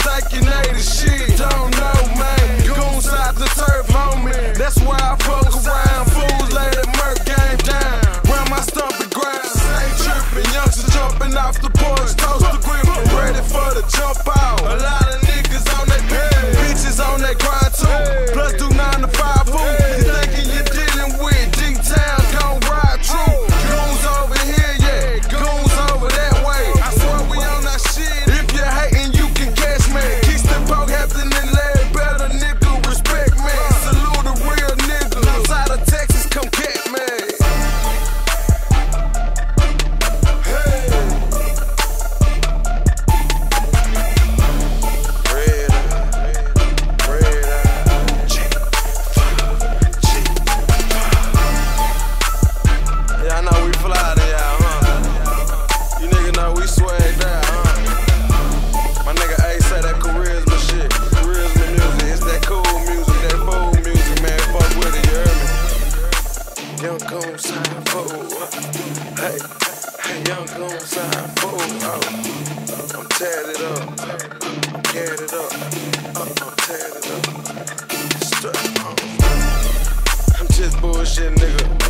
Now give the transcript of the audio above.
stacking that Hey, young Goonside fool. Oh, I'm tatted it up. I'm tatted it up. I'm tatted it up. Strut. I'm just bullshit, nigga.